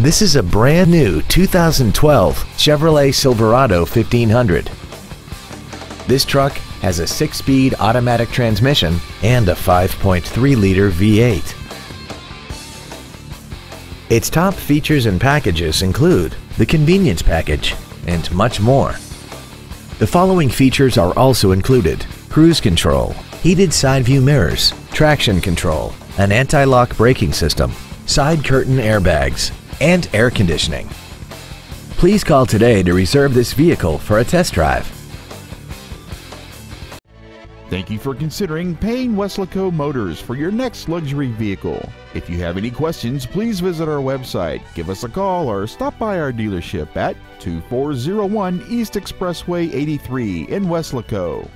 This is a brand new 2012 Chevrolet Silverado 1500. This truck has a six-speed automatic transmission and a 5.3-liter V8. Its top features and packages include the convenience package and much more. The following features are also included. Cruise control, heated side view mirrors, traction control, an anti-lock braking system, side curtain airbags, and air conditioning. Please call today to reserve this vehicle for a test drive. Thank you for considering Payne Weslaco Motors for your next luxury vehicle. If you have any questions, please visit our website, give us a call, or stop by our dealership at 2401 East Expressway 83 in Weslaco.